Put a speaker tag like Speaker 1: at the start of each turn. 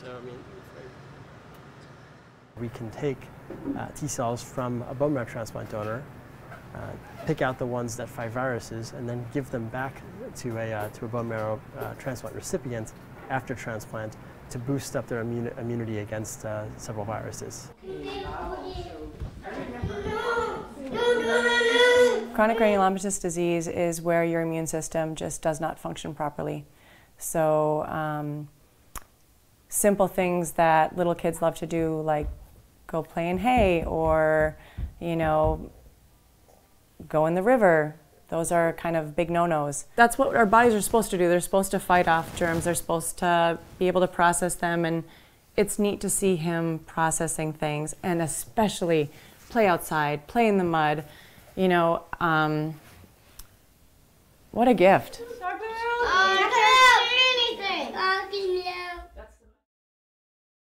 Speaker 1: So, I mean, we can take uh, T cells from a bone marrow transplant donor, uh, pick out the ones that fight viruses, and then give them back to a, uh, to a bone marrow uh, transplant recipient after transplant to boost up their immune immunity against uh, several viruses.
Speaker 2: Chronic granulomatous disease is where your immune system just does not function properly. So, um, simple things that little kids love to do, like go play in hay or, you know, go in the river. Those are kind of big no nos. That's what our bodies are supposed to do. They're supposed to fight off germs, they're supposed to be able to process them. And it's neat to see him processing things and especially play outside, play in the mud. You know, um, what a gift.